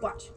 Watch.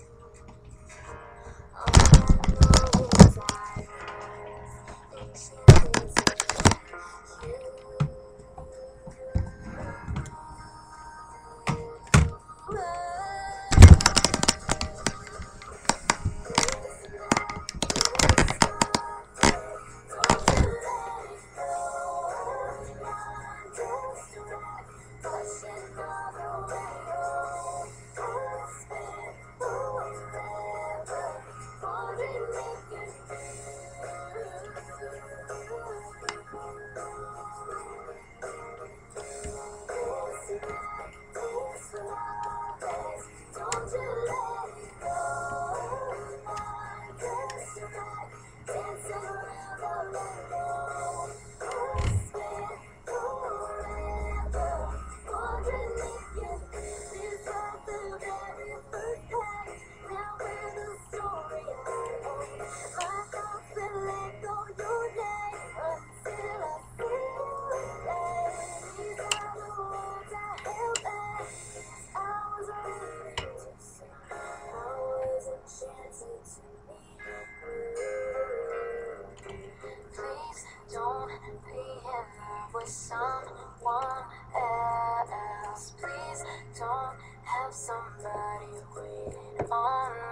someone else. Please don't have somebody waiting on